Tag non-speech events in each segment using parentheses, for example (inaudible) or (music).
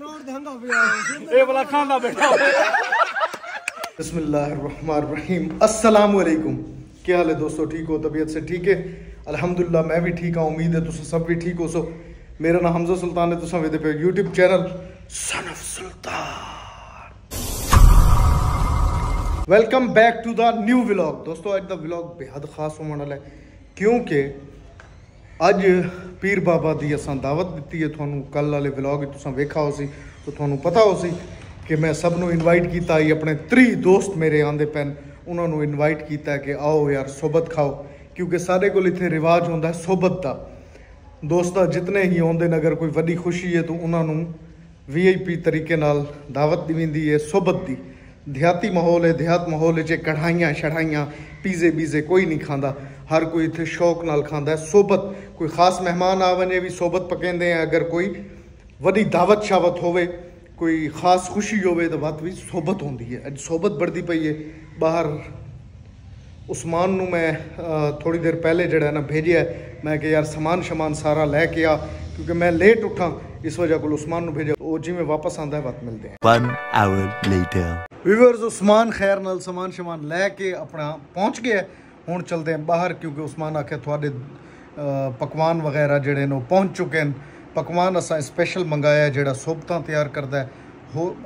Road बसमीम क्या हाल है दोस्तों ठीक हो तबीयत से ठीक है अलहमदुल्ला मैं भी ठीक हाँ उम्मीद है तुम सब भी ठीक हो सो मेरा नाम हमजा सुल्तान है तुम वेदे YouTube channel son of Sultan welcome back to the new vlog दोस्तों आज द व्लॉग बेहद ख़ास होने वाला है क्योंकि ਅੱਜ ਪੀਰ ਬਾਬਾ ਦੀ ਅਸਾਂ ਦਾਵਤ ਦਿੱਤੀ ਹੈ। ਤੁਹਾਨੂੰ ਕੱਲ ਵਾਲੇ ਵਲੌਗ ਵਿੱਚ ਤੁਸੀਂ ਵੇਖਾ ਹੋ ਸੀ, ਤਾਂ ਤੁਹਾਨੂੰ ਪਤਾ ਹੋ ਸੀ ਕਿ ਮੈਂ ਸਭ ਨੂੰ ਇਨਵਾਈਟ ਕੀਤਾ ਹੀ ਆਪਣੇ 3 ਦੋਸਤ ਮੇਰੇ ਆਂਦੇ ਪੈਨ ਉਹਨਾਂ ਨੂੰ ਇਨਵਾਈਟ ਕੀਤਾ ਕਿ ਆਓ ਯਾਰ ਸੋਬਤ ਖਾਓ, ਕਿਉਂਕਿ ਸਾਡੇ ਕੋਲ ਇੱਥੇ ਰਿਵਾਜ ਹੁੰਦਾ ਹੈ ਸੋਬਤ ਦਾ। ਦੋਸਤਾਂ ਜਿਤਨੇ ਹੀ ਆਉਂਦੇ ਨੇ, ਅਗਰ ਕੋਈ ਵੱਡੀ ਖੁਸ਼ੀ ਹੈ ਤਾਂ ਉਹਨਾਂ ਨੂੰ ਵੀਆਈਪੀ ਤਰੀਕੇ ਨਾਲ ਦਾਵਤ ਦੀ ਹੈ, ਸੋਬਤ ਦੀ। ਦਿਹਾਤੀ ਮਾਹੌਲ ਹੈ, ਦਿਹਾਤ ਮਾਹੌਲ ਵਿੱਚ ਕੜਾਈਆਂ ਛੜਾਈਆਂ ਪੀਜ਼ੇ ਬੀਜ਼ੇ ਕੋਈ ਨਹੀਂ ਖਾਂਦਾ। ਹਰ ਕੋਈ ਇੱਥੇ ਸ਼ੌਕ ਨਾਲ ਖਾਂਦਾ ਹੈ, ਸੋਬਤ ਕੋਈ ਖਾਸ ਮਹਿਮਾਨ ਆ ਵਨੇ ਵੀ ਸੋਬਤ ਪਕਾਉਂਦੇ ਆ ਅਗਰ ਕੋਈ ਵੱਡੀ ਦਾਵਤ ਸ਼ਾਵਤ ਹੋਵੇ ਕੋਈ ਖਾਸ ਖੁਸ਼ੀ ਹੋਵੇ ਤਾਂ ਬਾਤ ਵੀ ਸੋਬਤ ਹੁੰਦੀ ਹੈ। ਅੱਜ ਸੋਬਤ बढ़ਦੀ ਪਈ ਹੈ ਬਾਹਰ ਉਸਮਾਨ ਨੂੰ ਮੈਂ ਥੋੜੀ ਦੇਰ ਪਹਿਲੇ ਜਿਹੜਾ ਨਾ ਭੇਜਿਆ। ਮੈਂ ਕਿ ਯਾਰ ਸਮਾਨ ਸ਼ਮਾਨ ਸਾਰਾ ਲੈ ਕੇ ਆ ਕਿਉਂਕਿ ਮੈਂ ਲੇਟ ਉੱਠਾਂ। ਇਸ ਵਜ੍ਹਾ ਕੋਲ ਉਸਮਾਨ ਨੂੰ ਭੇਜਿਆ। ਉਹ ਜਿਵੇਂ ਵਾਪਸ ਆਂਦਾ ਹੈ ਮਿਲਦੇ ਹਾਂ One hour later. Viewers Usman ਖੈਰ ਨਾਲ ਸਮਾਨ ਸ਼ਮਾਨ ਲੈ ਕੇ ਆਪਣਾ ਪਹੁੰਚ ਗਿਆ। ਹੁਣ ਚਲਦੇ ਹਾਂ ਬਾਹਰ ਕਿਉਂਕਿ ਉਸਮਾਨ ਆਖਿਆ ਤੁਹਾਡੇ ਪਕਵਾਨ ਵਗੈਰਾ ਜਿਹੜੇ ਨੇ ਪਹੁੰਚ ਚੁੱਕੇ ਨੇ ਪਕਵਾਨ ਅਸਾਂ ਸਪੈਸ਼ਲ ਮੰਗਾਇਆ ਜਿਹੜਾ ਸੋਬਤਾਂ ਤਿਆਰ ਕਰਦਾ ਹੈ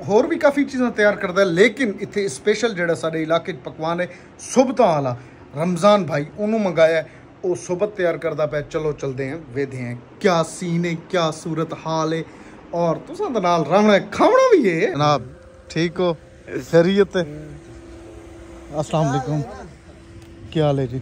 ਹੋਰ ਵੀ ਕਾਫੀ ਚੀਜ਼ਾਂ ਤਿਆਰ ਕਰਦਾ ਲੇਕਿਨ ਇੱਥੇ ਸਪੈਸ਼ਲ ਜਿਹੜਾ ਸਾਡੇ ਇਲਾਕੇ 'ਚ ਪਕਵਾਨ ਹੈ ਸੁਬਤਾਂ ਵਾਲਾ ਰਮਜ਼ਾਨ ਭਾਈ ਉਹਨੂੰ ਮੰਗਾਇਆ ਉਹ ਸੁਬਤ ਤਿਆਰ ਕਰਦਾ ਪਿਆ ਚਲੋ ਚਲਦੇ ਆਂ ਵੇਖਦੇ ਆਂ ਕਿਆ ਸੀਨ ਹੈ ਕਿਆ ਸੂਰਤ ਹਾਲ ਹੈ ਔਰ ਤੁਸੀਂ ਦੇ ਨਾਲ ਰਹਿਣਾ ਖਾਣਾ ਵੀ ਹੈ ਜਨਾਬ ਠੀਕ ਹੋ ਖੈਰੀਅਤ ਹੈ ਅਸਲਾਮ ਅਲੈਕੁਮ ਕੀ ਹਾਲ ਹੈ ਜੀ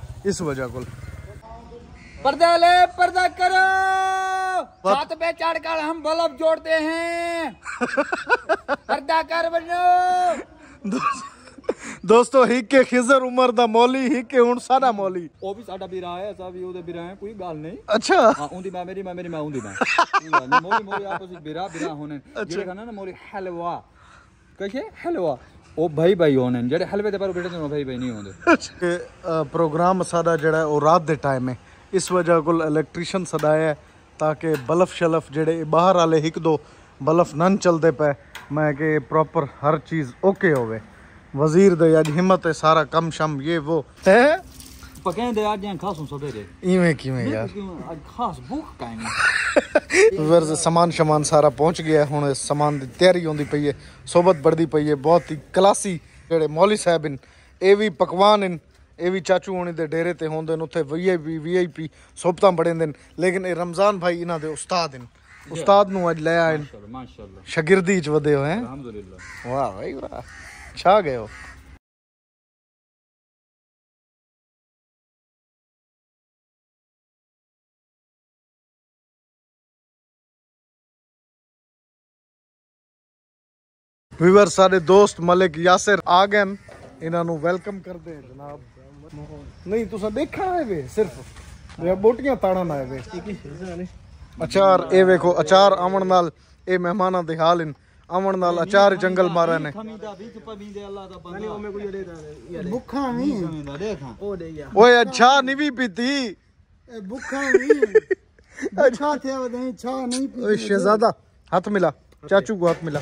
इस वजह को पर्दा ले पर्दा करो छत पे चढ़कर हम बल्ब जोड़ते हैं पर्दा कर बनो दोस्तों हिके खिजर उमर दा मौली हिके हुन सारा मौली ਉਹ ਵੀ ਸਾਡਾ ਵੀਰਾ ਹੈ ਅਸਾਂ ਵੀ ਉਹਦੇ ਵੀਰਾ ਹੈ ਕੋਈ ਗੱਲ ਨਹੀਂ अच्छा ਹਾਂ ਉਹਦੀ ਮੈਂ ਮੇਰੀ ਮੈਂ ਮੇਰੀ ਮੈਂ ਉਹਦੀ ਮੈਂ ਮੋਰੀ ਮੋਰੀ ਆਪਸ ਵਿੱਚ ਵੀਰਾ ਵੀਰਾ ਹੋਣੇ ਜਿਹੜੇ ਕਹਿੰਦੇ ਨਾ ਮੋਰੀ ਹਲਵਾ ਕਹੇ ਹਲਵਾ ਉਹ ਭਾਈ ਭਾਈ ਹੋਣੇ ਜਿਹੜੇ ਹਲਵੇ ਦੇ ਪਰ ਬੇਟੇ ਨੂੰ ਭਾਈ ਭਾਈ ਨਹੀਂ ਹੁੰਦੇ ਪ੍ਰੋਗਰਾਮ ਸਾਡਾ ਜਿਹੜਾ ਉਹ ਰਾਤ ਦੇ ਟਾਈਮ ਹੈ। ਇਸ ਵਜ੍ਹਾ ਕੋਲ ਇਲੈਕਟ੍ਰੀਸ਼ੀਅਨ ਸਦਾਇਆ ਹੈ ਤਾਂ ਕਿ ਬਲਫ ਸ਼ਲਫ ਜਿਹੜੇ ਬਾਹਰ ਵਾਲੇ ਇੱਕ ਦੋ ਬਲਫ ਨਨ ਚੱਲਦੇ ਪਏ ਮੈਂ ਕਿ ਪ੍ਰੋਪਰ ਹਰ ਚੀਜ਼ ਓਕੇ ਹੋਵੇ। ਵਜ਼ੀਰ ਦੇ ਅੱਜ ਹਿੰਮਤ ਹੈ ਸਾਰਾ ਕੰਮ ਸ਼ਮ ਇਹ ਉਹ ਹੈ? ਪਕਾਏ ਦੇ ਅੱਜ ਖਾਸੋਂ ਸਵੇਰੇ ਇਵੇਂ ਕਿਵੇਂ ਯਾਰ? ਅੱਜ ਖਾਸ ਭੁੱਖ ਕਾਇਨੇ (laughs) ਵਰਜ਼ ਸਮਾਨ ਸ਼ਮਾਨ ਸਾਰਾ ਪਹੁੰਚ ਗਿਆ। ਹੁਣ ਇਸ ਸਮਾਨ ਦੀ ਤਿਆਰੀ ਹੁੰਦੀ ਪਈ ਹੈ ਸੋਬਤ बढ़ਦੀ ਪਈ ਹੈ। ਬਹੁਤ ਹੀ ਕਲਾਸੀ ਜਿਹੜੇ ਮੌਲੀ ਸਾਹਿਬ ਨੇ ਇਹ ਵੀ ਪਕਵਾਨ ਨੇ ਇਹ ਵੀ ਚਾਚੂ ਹੋਣੀ ਦੇ ਡੇਰੇ ਤੇ ਹੁੰਦੇ ਨੇ ਉੱਥੇ ਵੀਆਈਪੀ ਵੀਆਈਪੀ ਸੋਬਤਾਂ ਬੜੇਂਦੇ ਨੇ ਲੇਕਿਨ ਇਹ ਰਮਜ਼ਾਨ ਭਾਈ ਇਹਨਾਂ ਦੇ ਉਸਤਾਦ ਨੇ ਉਸਤਾਦ ਨੂੰ ਅੱਜ ਲੈ ਆਏ ਮਾਸ਼ਾਅੱਲਾ ਸ਼ਾਗਿਰਦੀ ਚ ਵਧੇ ਹੋਏ ਹੈ। ਅਲਹਮਦੁਲਿਲਾ। ਵਾਹ ਭਾਈ ਵਾਹ ਛਾ ਗਏ ਹੋ ਵੀਵਰ ਸਾਡੇ ਦੋਸਤ ਮਲਿਕ ਯਾਸਰ ਆ ਗਏ ਇਹਨਾਂ ਨੂੰ ਵੈਲਕਮ ਕਰਦੇ ਹਾਂ ਜਨਾਬ। ਨਹੀਂ ਤੁਸੀਂ ਦੇਖਾ ਹੈ ਵੇ ਸਿਰਫ। ਇਹ ਬੋਟੀਆਂ ਤਾੜਾਂ ਨਾ ਵੇ। ਅਚਾਰ ਇਹ ਵੇਖੋ ਅਚਾਰ ਆਵਣ ਨਾਲ ਇਹ ਮਹਿਮਾਨਾਂ ਦੇ ਹਾਲ ਇਨ ਆਵਣ ਨਾਲ ਅਚਾਰ ਜੰਗਲ ਮਾਰਾ ਨੇ। ਓਏ ਅੱਛਾ ਨਹੀਂ ਵੀ ਪੀਤੀ। ਭੁੱਖਾ (laughs) ਨਹੀਂ ਅੱਛਾ ਥੇ ਵਦੇ ਛਾ ਨਹੀਂ ਪੀਤੀ। ਸ਼ਹਿਜ਼ਾਦਾ ਹੱਥ ਮਿਲਾ। ਚਾਚੂ ਕੋ ਹੱਥ ਮਿਲਾ।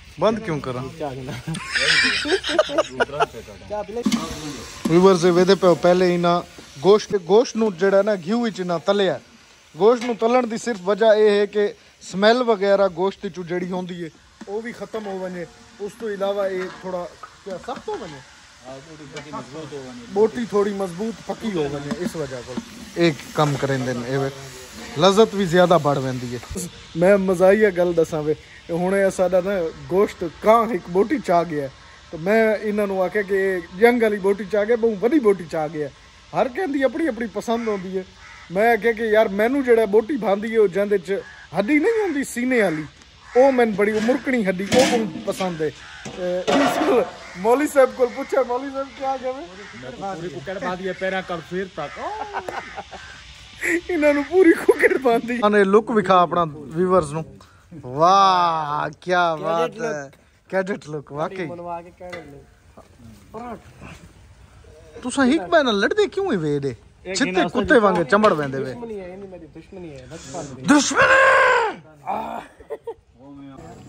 ਬਹੁ ਭੁੱਖਾ ਵਦਾ ਤੂੰ ਬੰਦ ਕਰ ਵਈ ਹੈ ਆਲੂ ਅਮਰ ਕਦੀ ਖੜ ਬੰਦ ਕਰ ਬੰਦ ਕਿਉਂ ਕਰਾਂ ਚਾਹ ਪੀ ਲੈ ਵੀਵਰ ਸੇ ਵੇਦੇ ਪਿਓ ਪਹਿਲੇ ਇਹਨਾਂ ਗੋਸ਼ਤ ਗੋਸ਼ਤ ਨੂੰ ਜਿਹੜਾ ਨਾ ਘਿਓ ਵਿੱਚ ਨਾ ਤਲਿਆ ਗੋਸ਼ਤ ਨੂੰ ਤਲਣ ਦੀ ਸਿਰਫ ਵਜ੍ਹਾ ਇਹ ਹੈ ਕਿ ਸਮੈਲ ਵਗੈਰਾ ਗੋਸ਼ਤ ਚੋਂ ਜਿਹੜੀ ਹੁੰਦੀ ਹੈ ਉਹ ਵੀ ਖਤਮ ਹੋ ਵਣੇ ਉਸ ਤੋਂ ਇਲਾਵਾ ਇਹ ਥੋੜਾ क्या सब तो बने बोटी थोड़ी मजबूत पक्की हो वञे इस वजह को एक कम करेंदे ने ਇਹ ਲਜ਼ਤ ਵੀ ਜ਼ਿਆਦਾ ਬੜ ਵੈਂਦੀ ਹੈ ਮੈਂ ਮਜ਼ਾਈਆ ਗੱਲ ਦੱਸਾਂ ਵੇ ਹੁਣ ਇਹ ਸਾਡਾ ਨਾ ਗੋਸ਼ਤ ਕਾਂ ਇੱਕ ਬੋਟੀ ਚ ਆ ਗਿਆ। ਤੇ ਮੈਂ ਇਹਨਾਂ ਨੂੰ ਆਖਿਆ ਕਿ ਇਹ ਜੰਗ ਵਾਲੀ ਬੋਟੀ ਚ ਆ ਗਿਆ ਬਹੁਤ ਵੱਡੀ ਬੋਟੀ ਚ ਆ ਗਿਆ। ਹਰ ਕਹਿੰਦੀ ਆਪਣੀ ਆਪਣੀ ਪਸੰਦ ਹੁੰਦੀ ਹੈ। ਮੈਂ ਆਖਿਆ ਕਿ ਯਾਰ ਮੈਨੂੰ ਜਿਹੜਾ ਬੋਟੀ ਭਾਂਦੀ ਹੈ ਉਹ ਜਾਂਦੇ ਚ ਹੱਡੀ ਨਹੀਂ ਹੁੰਦੀ ਸੀਨੇ ਵਾਲੀ। ਉਹ ਮੈਨੂੰ ਬੜੀ ਮੁਰਕਣੀ ਹੱਡੀ ਉਹ ਮੈਨੂੰ ਪਸੰਦ ਹੈ। ਇਸ ਮੌਲੀ ਸਾਹਿਬ ਕੋਲ ਪੁੱਛਿਆ ਮੌਲੀ ਸਾਹਿਬ ਕੀ ਕਹਵੇ ਪੂਰੀ ਕੁੱਕੜ ਪਾ ਦਈਏ ਪੈਰਾਂ ਕਰ ਸਿਰ ਤੱਕ। ਇਹਨਾਂ ਨੂੰ ਪੂਰੀ ਕੁਕੜ ਪਾਉਂਦੀ ਆਨੇ ਲੁੱਕ ਵਿਖਾ ਆਪਣਾ ਵੀਵਰਸ ਨੂੰ। वाह क्या बात है। कैडेट लुक वाकई। तू सही बैन लड़दे क्यों है वे दे? कुत्ते वांगे चमड़ बैंदे वे। दुश्मनी है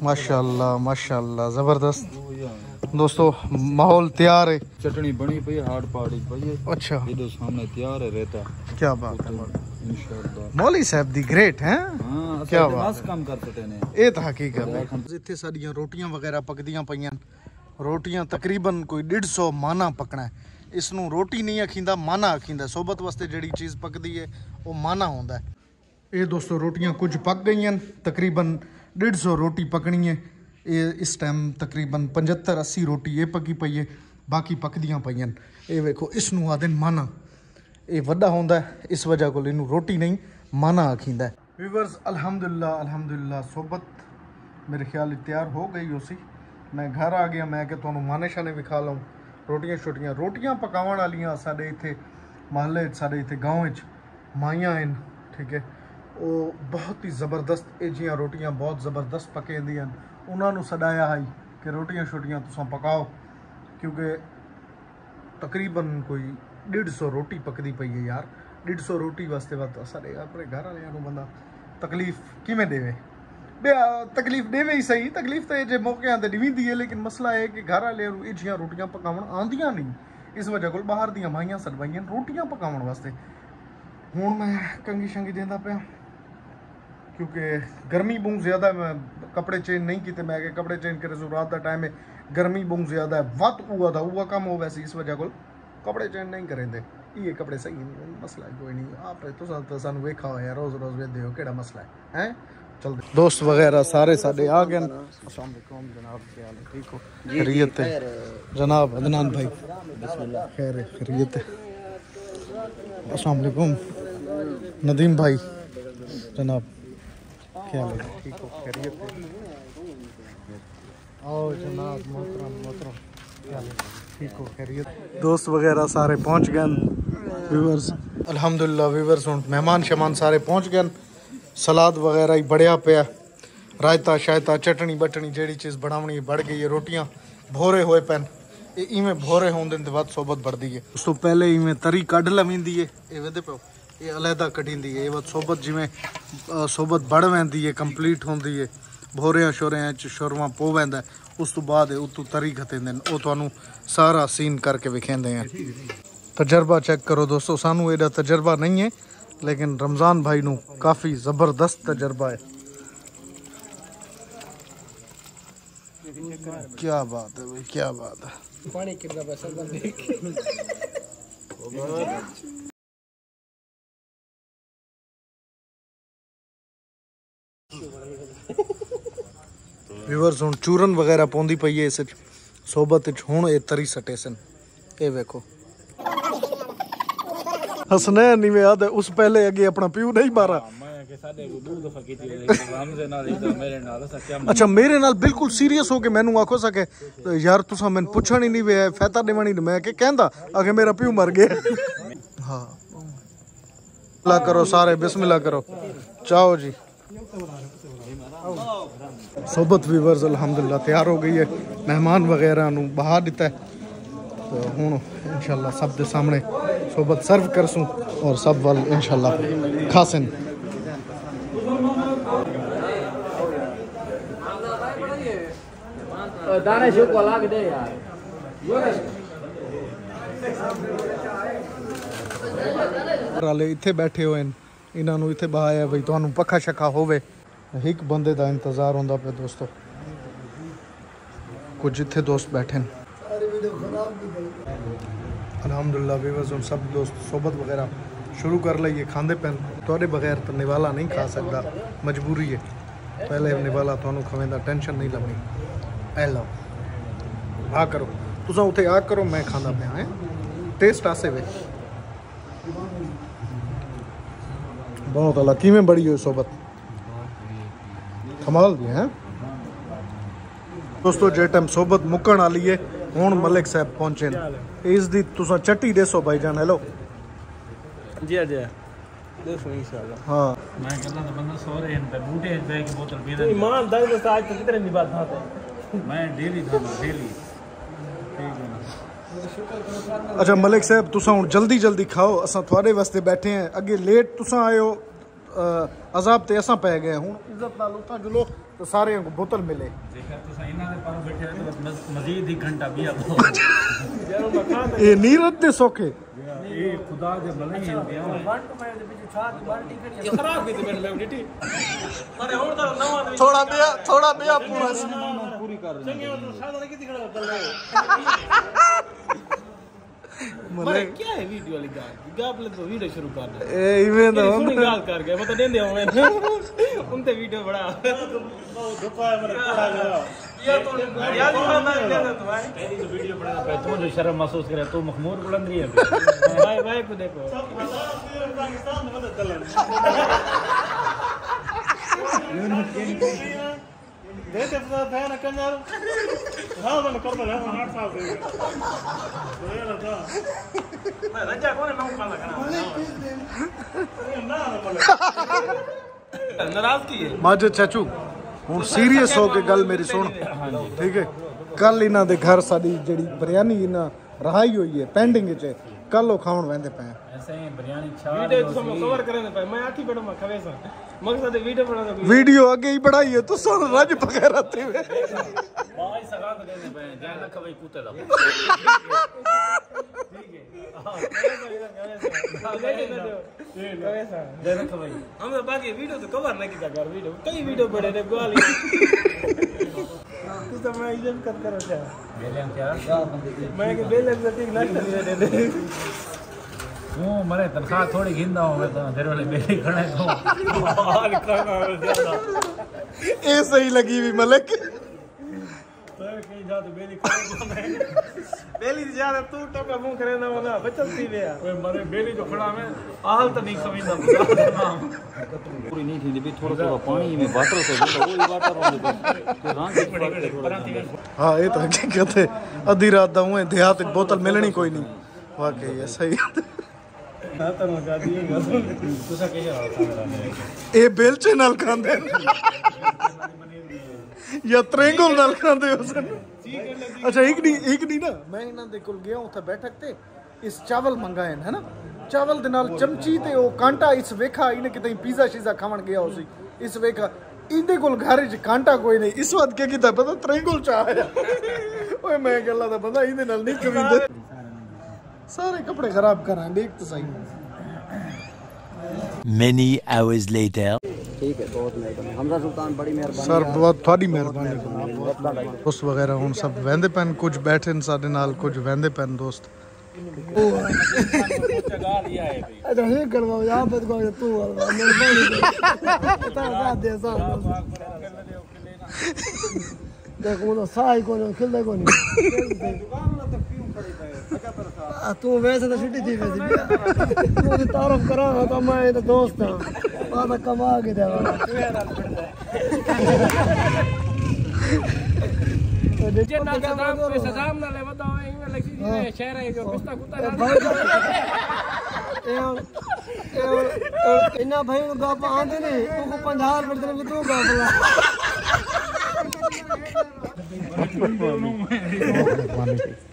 माशाल्लाह माशाल्लाह ज़बरदस्त। दोस्तों माहौल तैयार है। चटनी बनी पई हार्ड पार्टी पई अच्छा। ये दो सामने तैयार है रहता क्या बात है ਮੌਲੀ ਸਾਹਿਬ ਦੀ ਗ੍ਰੇਟ ਹੈ? ਹਾਂ ਕੀ ਬਾਤ ਕੰਮ ਕਰ ਛਟੇ ਨੇ। ਇਹ ਤਾਂ ਹਕੀਕਤ ਹੈ। ਇੱਥੇ ਸਾਡੀਆਂ ਰੋਟੀਆਂ ਵਗੈਰਾ ਪਕਦੀਆਂ ਪਈਆਂ ਰੋਟੀਆਂ ਤਕਰੀਬਨ ਕੋਈ 150 ਮਾਨਾ ਪਕਣਾ ਇਸ ਨੂੰ ਰੋਟੀ ਨਹੀਂ ਆਖੀਂਦਾ ਮਾਨਾ ਆਖੀਂਦਾ। ਸੋਬਤ ਵਾਸਤੇ ਜਿਹੜੀ ਚੀਜ਼ ਪਕਦੀ ਹੈ ਉਹ ਮਾਨਾ ਹੁੰਦਾ ਹੈ। ਇਹ ਦੋਸਤੋ ਰੋਟੀਆਂ ਕੁਝ ਪੱਕ ਗਈਆਂ ਤਕਰੀਬਨ 150 ਰੋਟੀ ਪਕਣੀ ਹੈ ਇਹ ਇਸ ਟਾਈਮ ਤਕਰੀਬਨ 75 80 ਰੋਟੀ ਇਹ ਪੱਕੀ ਪਈ ਹੈ ਬਾਕੀ ਪੱਕਦੀਆਂ ਪਈਆਂ। ਇਹ ਵੇਖੋ ਇਸ ਨੂੰ ਆਦਨ ਮਾਨਾ। ਇਹ ਵੱਡਾ ਹੁੰਦਾ ਹੈ ਇਸ ਵਜ੍ਹਾ ਕੋਲ ਇਹਨੂੰ ਰੋਟੀ ਨਹੀਂ ਮਾਨਾ ਆਖੀਂਦਾ ਹੈ ਵੀਵਰਸ ਅਲਹਮਦੁਲਿਲਾ ਅਲਹਮਦੁਲਿਲਾ ਸੋਬਤ ਮੇਰੇ ਖਿਆਲ ਵਿੱਚ ਤਿਆਰ ਹੋ ਗਈ ਉਸੀ ਮੈਂ ਘਰ ਆ ਗਿਆ ਮੈਂ ਕਿ ਤੁਹਾਨੂੰ ਮਾਨੇ ਸ਼ਾਨੇ ਵਿਖਾ ਲਵਾਂ ਰੋਟੀਆਂ ਛੋਟੀਆਂ ਰੋਟੀਆਂ ਪਕਾਉਣ ਵਾਲੀਆਂ ਸਾਡੇ ਇੱਥੇ ਮਹੱਲੇ 'ਚ ਸਾਡੇ ਇੱਥੇ ਗਾਂਵ ਵਿੱਚ ਮਾਈਆਂ ਹਨ ਠੀਕ ਹੈ ਉਹ ਬਹੁਤ ਹੀ ਜ਼ਬਰਦਸਤ ਇਹ ਜੀਆਂ ਰੋਟੀਆਂ ਬਹੁਤ ਜ਼ਬਰਦਸਤ ਪਕਾਉਂਦੀਆਂ ਹਨ ਉਹਨਾਂ ਨੂੰ ਸਦਾਇਆ ਹੈ ਕਿ ਰੋਟੀਆਂ ਛੋਟੀਆਂ ਤੁਸੀਂ ਪਕਾਓ ਕਿਉਂਕਿ ਤਕਰੀਬਨ ਕੋਈ 150 ਰੋਟੀ ਪੱਕਦੀ ਪਈ ਹੈ ਯਾਰ। 150 ਰੋਟੀ ਵਾਸਤੇ ਬਾਤ ਸਾਡੇ ਆਪਣੇ ਘਰ ਵਾਲਿਆਂ ਨੂੰ ਬੰਦਾ ਤਕਲੀਫ ਕਿਵੇਂ ਦੇਵੇ? ਬੇ ਤਕਲੀਫ ਦੇਵੇ ਹੀ ਸਹੀ। ਤਕਲੀਫ ਤਾਂ ਇਹ ਜੇ ਮੌਕਿਆਂ ਤੇ ਦਿਵੀਂਦੀ ਹੈ, ਲੇਕਿਨ ਮਸਲਾ ਇਹ ਕਿ ਘਰ ਵਾਲਿਆਂ ਨੂੰ ਇਹ ਜਿਹੀਆਂ ਰੋਟੀਆਂ ਪਕਾਉਣ ਆਉਂਦੀਆਂ ਨਹੀਂ। ਇਸ ਵਜ੍ਹਾ ਕੋਲ ਬਾਹਰ ਦੀਆਂ ਮਾਈਆਂ ਸੜਵਾਈਆਂ ਰੋਟੀਆਂ ਪਕਾਉਣ ਵਾਸਤੇ। ਹੁਣ ਮੈਂ ਕੰਗੀ ਸ਼ੰਗੀ ਦਿੰਦਾ ਪਿਆ, ਕਿਉਂਕਿ ਗਰਮੀ ਬਹੁਤ ਜ਼ਿਆਦਾ ਮੈਂ ਕੱਪੜੇ ਚੇਂਜ ਨਹੀਂ ਕੀਤੇ, ਮੈਂ ਕਿ ਕੱਪੜੇ ਚੇਂਜ ਕਰੇ, ਸੋ ਰਾਤ ਦਾ ਟਾਈਮ ਹੈ। ਗਰਮੀ ਬਹੁਤ ਜ਼ਿਆਦਾ ਹੈ। ਵੱਧ ਉਆ ਦਾ ਉਆ ਕੰਮ ਹੋਵੇ ਸੀ ਇਸ ਵਜ੍ਹਾ ਕੋਲ। कपड़े चेंज नहीं करेंगे ये कपड़े सही नहीं मसला कोई नहीं। आप तो सू वेखा होया रोज रोज वेदे हो कि मसला है? हैं? दोस्त वगैरह सारे साढ़े आ गए जनाब है? जनाब अदनान भाई। खैर खैरियत है। नदीम भाई। जनाब क्या ठीक हो खैरियत है। जनाब मोहतरम मोहतरम। क्या ठीक हो, खैरियत। दोस्त वगैरह सारे पहुँच गए व्यूवर्स अल्हम्दुलिल्लाह व्यूवर्स हूँ मेहमान शेमान सारे पहुँच गए सलाद वगैरह ही बढ़िया पे रायता शायता, चटनी बटनी जड़ी चीज़ बनावनी बढ़ गई है, रोटियाँ भोरे होए पैन इवें भोरे होंदे बाद सोबत बढ़ती है। उस तो पहले इवें तरी कड लवींदी है। ये वेदे पे ये अलहदा कटी है। ये सोबत जिमें सोबत बढ़ वी है, कंप्लीट होंगी है। ਭੋਰਿਆਂ ਸ਼ੋਰਿਆਂ ਚ ਸ਼ੋਰਮਾ ਪੋ ਵੈਂਦਾ ਹੈ। ਉਸ ਤੋਂ ਬਾਅਦ ਇਹ ਉਤੋਂ ਤਰੀ ਖਤੇਂਦੇ ਨੇ ਉਹ ਤੁਹਾਨੂੰ ਸਾਰਾ ਸੀਨ ਕਰਕੇ ਵਿਖਾਉਂਦੇ ਆ ਤਜਰਬਾ ਚੈੱਕ ਕਰੋ ਦੋਸਤੋ ਸਾਨੂੰ ਇਹਦਾ ਤਜਰਬਾ ਨਹੀਂ ਹੈ ਲੇਕਿਨ ਰਮਜ਼ਾਨ ਭਾਈ ਨੂੰ ਕਾਫੀ ਜ਼ਬਰਦਸਤ ਤਜਰਬਾ ਹੈ ਕੀ ਬਾਤ ਹੈ ਭਾਈ ਕੀ ਬਾਤ ਹੈ पानी कितना पैसा देख ਵਿਵਰਸ ਹੁਣ ਚੂਰਨ ਵਗੈਰਾ ਪਾਉਂਦੀ ਪਈ ਹੈ ਇਸ ਚ ਸੋਬਤ ਚ ਹੁਣ ਇਹ ਤਰੀ ਸਟੇ ਸਨ ਇਹ ਵੇਖੋ ਹਸਨੈਨ ਨਹੀਂ ਵੇ ਆਦਾ ਉਸ ਪਹਿਲੇ ਅੱਗੇ ਆਪਣਾ ਪਿਓ ਨਹੀਂ ਮਾਰਾ ਮੈਂ ਕਿ ਸਾਡੇ ਕੋ ਦੂਰ ਦਫਾ ਕੀਤੀ ਰਾਮ ਦੇ ਨਾਲ ਇਧਰ ਮੇਰੇ ਨਾਲ ਸੱਚਾ ਅੱਛਾ ਮੇਰੇ ਨਾਲ ਬਿਲਕੁਲ ਸੀਰੀਅਸ ਹੋ ਕੇ ਮੈਨੂੰ ਆਖੋ ਸਕੇ ਯਾਰ ਤੁਸੀਂ ਮੈਨੂੰ ਪੁੱਛਣ ਹੀ ਨਹੀਂ ਵੇ ਫੈਤਾ ਦੇਵਣੀ ਮੈਂ ਕਿ ਕਹਿੰਦਾ ਅਗੇ ਮੇਰਾ ਪਿਓ ਮਰ ਗਿਆ ਹਾਂ ਬਿਸਮਿਲ੍ਲਾ ਕਰੋ ਸਾਰੇ ਬਿਸਮਿਲ੍ਲਾ ਕਰੋ ਚਾਓ ਜੀ सोबत व्यूवर्स अल्हम्दुलिल्लाह तैयार हो गई है मेहमान वगैरह ਨੂੰ ਬਹਾ ਦਿੱਤਾ ਹੈ ਤੇ ਹੁਣ ਇਨਸ਼ਾਅੱਲਾ ਸਭ ਦੇ ਸਾਹਮਣੇ ਸੋਬਤ ਸਰਵ ਕਰਸੂੰ ਔਰ ਸਭ ਵੱਲ ਇਨਸ਼ਾਅੱਲਾ ਖਾਸਨ दाने शुक वाला के दे यार ਵਾਲੇ ਇੱਥੇ ਬੈਠੇ ਹੋਏ ਨੇ ਇਹਨਾਂ ਨੂੰ ਇੱਥੇ ਬਹਾਇਆ ਬਈ ਤੁਹਾਨੂੰ ਪੱਖਾ ਸ਼ੱਖਾ ਹੋਵੇ ਇੱਕ ਬੰਦੇ ਦਾ ਇੰਤਜ਼ਾਰ ਹੁੰਦਾ ਪਿਆ ਦੋਸਤੋ ਕੁਝ ਇੱਥੇ ਦੋਸਤ ਬੈਠੇ ਨੇ ਸਾਰੀ ਵੀਡੀਓ ਖਰਾਬ ਵੀ ਗਈ ਅਲਹਮਦੁਲਿਲਾ ਵੀਵਰਸ ਹੁਣ ਸਭ ਦੋਸਤ ਸਹਬਤ ਵਗੈਰਾ ਸ਼ੁਰੂ ਕਰ ਲਈਏ ਖਾਂਦੇ ਪੈਣ ਤੁਹਾਡੇ ਬਗੈਰ ਤਾਂ ਨਿਵਾਲਾ ਨਹੀਂ ਖਾ ਸਕਦਾ ਮਜਬੂਰੀ ਹੈ ਪਹਿਲੇ ਨਿਵਾਲਾ ਤੁਹਾਨੂੰ ਖਵੇਂ ਦਾ ਟੈਨਸ਼ਨ ਨਹੀਂ ਲੱਭਣੀ ਐ ਲਓ ਆ ਕਰੋ ਤੁਸੀਂ ਉੱਥੇ ਆ ਕਰੋ ਮੈਂ ਖਾਂਦਾ ਪਿਆ ਹੈ ਟੇਸਟ ਆਸੇ ਵੇ ਬਹੁਤ ਅਲਾ ਕਿਵੇਂ ਬੜੀ ਹੋਈ ਸਹਬਤ ਕਮਾਲ ਦੀ ਹੈ ਦੋਸਤੋ ਜੇ ਟਾਈਮ ਸੋਬਤ ਮੁੱਕਣ ਵਾਲੀ ਹੈ ਹੁਣ ਮਲਿਕ ਸਾਹਿਬ ਪਹੁੰਚੇ ਨੇ ਇਸ ਦੀ ਤੁਸੀਂ ਚੱਟੀ ਦੇਸੋ ਭਾਈਜਾਨ ਹੈਲੋ जी जी देखो इंशाल्लाह ਹਾਂ मैं कहता था बंदा सो रहे हैं पे बूटे बैग की बोतल पी रहे ईमान दर्द तो आज तक कितने नहीं बात था मैं डेली था डेली ठीक है ਅੱਛਾ ਮਲਿਕ ਸਾਹਿਬ ਤੁਸੀਂ ਹੁਣ ਜਲਦੀ ਜਲਦੀ ਖਾਓ ਅਸਾਂ ਤੁਹਾਡੇ ਵਾਸਤੇ ਬੈਠੇ ਹਾਂ ਅੱਗੇ ਲੇਟ ਤੁਸੀਂ ਆਇਓ ਅ, ਅਜ਼ਾਬ ਤੇ ਅਸਾਂ ਪੈ ਗਏ ਹੁਣ ਇੱਜ਼ਤ ਨਾਲ ਉੱਠਾ ਜੁਲੋ ਤੇ ਸਾਰਿਆਂ ਨੂੰ ਬੋਤਲ ਮਿਲੇ ਜੇਕਰ ਤੁਸੀਂ ਇਹਨਾਂ ਦੇ ਪਰ ਬੈਠੇ ਤਾਂ ਮਜ਼ੀਦ ਹੀ ਘੰਟਾ ਵੀ ਆਪੋ ਇਹ ਨੀਰਤ ਦੇ ਸੋਕੇ ਇਹ ਖੁਦਾ ਦੇ ਬਲੇ ਹੀ ਹੁੰਦਿਆ 125 ਦੇ ਵਿੱਚ ਛਾਤ ਬਾਲਟੀ ਕਰੀ ਖਰਾਬ ਕੀਤੀ ਮੇਰੇ ਲਈ ਡਿਟੀ ਪਰ ਹੁਣ ਤਾਂ ਨਵਾਂ ਥੋੜਾ ਬਿਆ ਥੋੜਾ ਬਿਆ ਪੂਰਾ ਪੂਰੀ ਕਰ ਚੰਗੇ ਉਹ ਸਾਡਾ ਕਿੱਥੇ ਖੜਾ ਬਦਲ ਲੈ मतलब क्या है वीडियो वाली गाल गाल तो वीडियो शुरू करना ए इवें तो हम गाल कर गए बता देंदे हमें उन ते वीडियो बड़ा धोखा है मेरा थोड़ा या तो या तो ना कहना तो भाई तेरी जो वीडियो बड़ा पे तू जो शर्म महसूस करे तू मखमूर बुलंदरी है भाई भाई को देखो सब पाकिस्तान में मदद कर ले Dit even uh, bijna kan naar. Helemaal dan komt er helemaal hard fout in. Heel dat. Maar dat jij gewoon een man kan. नाराज़ की माजे चाचू हूँ सीरियस हो के गल मेरी सुन ठीक है कल इन्हों के घर साड़ी जी बिरयानी इन रहाई हुई है पेंडिंग च कल वो खाण वहदे पे बिरयानी मकसद वीडियो बनाना वीडियो आगे ही बढ़ाई है तो सोन रज पकड़ रहते हुए। भाई सगा तो कहने पे जान रखा भाई कुत्ते ला ठीक है। हाँ, हम बाकी वीडियो तो कवर नहीं किया कर वीडियो कई वीडियो पड़े ने ग्वाली तू तो मैं एग्ज़ाम कर कर रहा है बेलन क्या? मैं के बेलन से तो ठीक ना दे दे। હું મને તનખા થોડી ઘિંદા હોવે તો ઘરે વાલે બેલી ગણે તો હાલ ખાના આવે જ્યાદા ये सही लगी भी मलिक તો કઈ જાત બેલી ખાને બેલી જ્યાદા તું ટકા મું કરે ના વાલા બચત થઈ ગયા ઓય મારે બેલી જો ખડા મે આહાલ તો નહીં ખમીંદા બુધા નામ પૂરી નહીં થઈને બી થોડો થોડો પાણી મેં વાટરો છે જો ઓય વાટરો તો રાંગ થોડા हाँ ये तो हकीकत है अधी रात दा हुए देहात में बोतल मिलनी कोई नहीं वाकई है ਨਾ ਤੁਹਾਨੂੰ ਕਾਦੀ ਨਾਲ ਖਾਂਦੇ ਨੇ। ਜਾਂ ਨਾਲ ਖਾਂਦੇ ਹੋ ਸਨ। ਅੱਛਾ, ਇੱਕ ਨਹੀਂ ਇੱਕ ਨਹੀਂ ਨਾ। ਮੈਂ ਇਹਨਾਂ ਦੇ ਕੋਲ ਗਿਆ, ਉੱਥੇ ਬੈਠਕ ਤੇ। ਇਸ ਚਾਵਲ ਮੰਗਾਏ ਨੇ ਹਨਾ ਚਾਵਲ ਦੇ ਨਾਲ ਚਮਚੀ ਤੇ ਉਹ ਕਾਂਟਾ, ਇਸ ਵੇਖਾ, ਇਹਨੇ ਕਿਤੇ ਪੀਜ਼ਾ ਸ਼ੀਜ਼ਾ ਖਾਵਣ ਗਿਆ ਸੀ। ਇਸ ਵੇਖਾ, ਇਹਦੇ ਕੋਲ ਘਰ 'ਚ ਕਾਂਟਾ ਕੋਈ ਨਹੀਂ। ਇਸ ਵਾਰ ਕੀ ਕੀਤਾ, ਪਤਾ ਤ੍ਰਿੰਗਲ ਚ ਆਇਆ ਓਏ, ਮੈਂ ਗੱਲਾਂ ਦਾ ਬੰਦਾ, ਇਹਦੇ ਨਾਲ ਨਹੀਂ ਕਵਿੰਦਰ सारे कपड़े खराब करा देख तो सही। Many hours later. सर बहुत थोड़ी मेहरबानी। उस वगैरह हूँ सब वेंदे पैन कुछ बैठे साढ़े नाल कुछ वेंदे पैन दोस्त। अच्छा, देखो ना साई को ना खिलदे को नहीं। तू वैसे तो छिटी थी वैसे तू तो तारीफ़ करा तो मैं तो दोस्त हाँ। बात कमा के दे जे ना के दाम पे सजाम ना ले बताओ इमे लगी हाँ। ने शहर है जो पिस्ता कुत्ता ए इना भाई नु गाप आंदे ने तू 50 रुपए दे तू गाप ला। Thank you.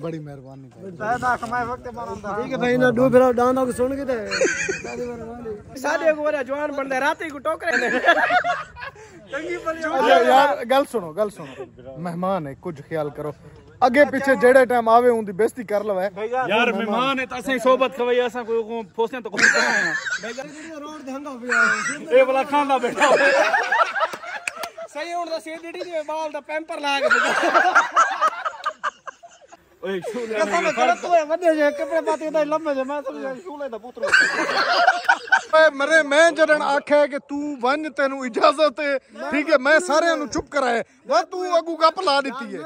बड़ी मेहरबानी भाई। ठीक है भाई ना डू फिर डांडा को सुन के दे सारी सादे को बड़ा जवान बनदा रात ही को टोकरे ने। अच्छा यार गल सुनो गल सुनो। मेहमान है कुछ ख्याल करो। अगे पीछे जेड़े टाइम आवे उनकी बेइज्जती कर लवे। यार मेहमान है त असें सोबत खवई असां कोई को फोसने तो कोई रोड दे हंगा ए वाला खांदा बैठा सही हुन दा सेड डी दे बाल दा पैंपर ला के। ઓય શું લે તમે કરતો હોય વધે છે કપડે પાતી તો લંબે છે મેં સમજે શું લે તો પુત્રો ਮਰੇ ਮੈਂ ਜਦਣ ਆਖਿਆ ਕਿ ਤੂੰ ਵੰਜ ਤੈਨੂੰ ਇਜਾਜ਼ਤ ਹੈ ਠੀਕ ਹੈ ਮੈਂ ਸਾਰਿਆਂ ਨੂੰ ਚੁੱਪ ਕਰਾਇਆ ਵਾ ਤੂੰ ਅਗੂ ਗੱਪ ਲਾ ਦਿੱਤੀ ਹੈ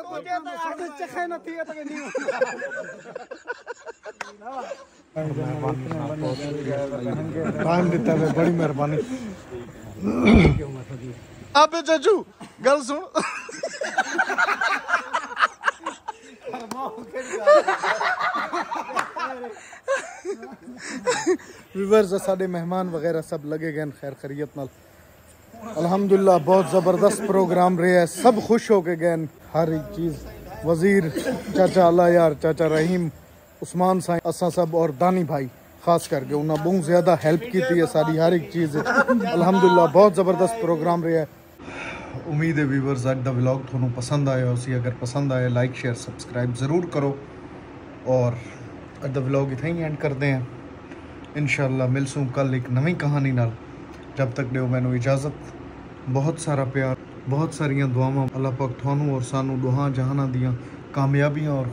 ਟਾਈਮ ਦਿੱਤਾ ਵੇ ਬੜੀ ਮਿਹਰਬਾਨੀ ਆਪੇ ਚਾਚੂ ਗੱਲ ਸੁਣ व्यूवर्स ਸਾਡੇ ਮਹਿਮਾਨ ਵਗੈਰਾ ਸਭ ਲਗੇ ਗਏ ਖੈਰ ਖਰੀਅਤ ਨਾਲ ਅਲਹਮਦੁਲਿਲਾ ਬਹੁਤ ਜ਼ਬਰਦਸਤ ਪ੍ਰੋਗਰਾਮ ਰਿਹਾ ਸਭ ਖੁਸ਼ ਹੋ ਕੇ ਗਏ ਹਰ ਇੱਕ ਚੀਜ਼ ਵਜ਼ੀਰ ਚਾਚਾ ਅੱਲਾ ਯਾਰ ਚਾਚਾ ਰਹੀਮ ਉਸਮਾਨ ਸਾਈਂ ਅਸਾਂ ਸਭ ਔਰ ਦਾਨੀ ਭਾਈ ਖਾਸ ਕਰਕੇ ਉਹਨਾਂ ਬਹੁਤ ਜ਼ਿਆਦਾ ਹੈਲਪ ਕੀਤੀ ਹੈ ਸਾਡੀ ਹਰ ਇੱਕ ਚੀਜ਼ ਅਲਹਮਦੁਲਿਲਾ ਬਹੁਤ ਜ਼ਬਰਦਸਤ ਪ੍ਰੋਗਰਾਮ ਰਿਹਾ ਉਮੀਦ ਹੈ ਵੀਵਰਸ ਅੱਜ ਦਾ ਵਲੌਗ ਤੁਹਾਨੂੰ ਪਸੰਦ ਆਇਆ ਹੋਸੀ ਅਗਰ ਪਸੰਦ ਆਇਆ ਲਾਈਕ ਸ਼ੇਅਰ ਸਬਸਕ੍ਰਾਈਬ ਜ਼ਰੂਰ ਕਰੋ ਔਰ ਅੱਜ ਦਾ ਵਲੌਗ ਇੱਥੇ ਹੀ ਐਂਡ ਕਰਦੇ ਹਾਂ ਇਨਸ਼ਾਅੱਲਾ ਮਿਲਸੂ ਕੱਲ ਇੱਕ ਨਵੀਂ ਕਹਾਣੀ ਨਾਲ ਜਬ ਤੱਕ ਦਿਓ ਮੈਨੂੰ ਇਜਾਜ਼ਤ ਬਹੁਤ ਸਾਰਾ ਪਿਆਰ ਬਹੁਤ ਸਾਰੀਆਂ ਦੁਆਵਾਂ ਅੱਲਾਹ ਪਾਕ ਤੁਹਾਨੂੰ ਔਰ ਸਾਨੂੰ ਦੋਹਾਂ ਜਹਾਨਾਂ ਦੀਆਂ ਕਾਮਯਾਬੀਆਂ ਔਰ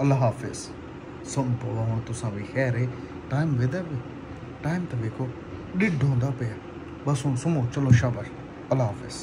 ਅੱਲਾਹ ਹਾਫਿਜ਼ ਸੁਣ ਪਵਾ ਹੁਣ ਤੁਸੀਂ ਵੀ ਖੈਰ ਹੈ ਟਾਈਮ ਵੇਦਾ ਵੀ ਟਾਈਮ ਤਾਂ ਵੇਖੋ ਡਿੱਢ ਹੁੰਦਾ ਪਿਆ ਬਸ ਹੁਣ ਸੁਮੋ ਚਲੋ ਸ਼ਾਬਾਸ਼ ਅੱਲਾਹ ਹਾਫਿਜ਼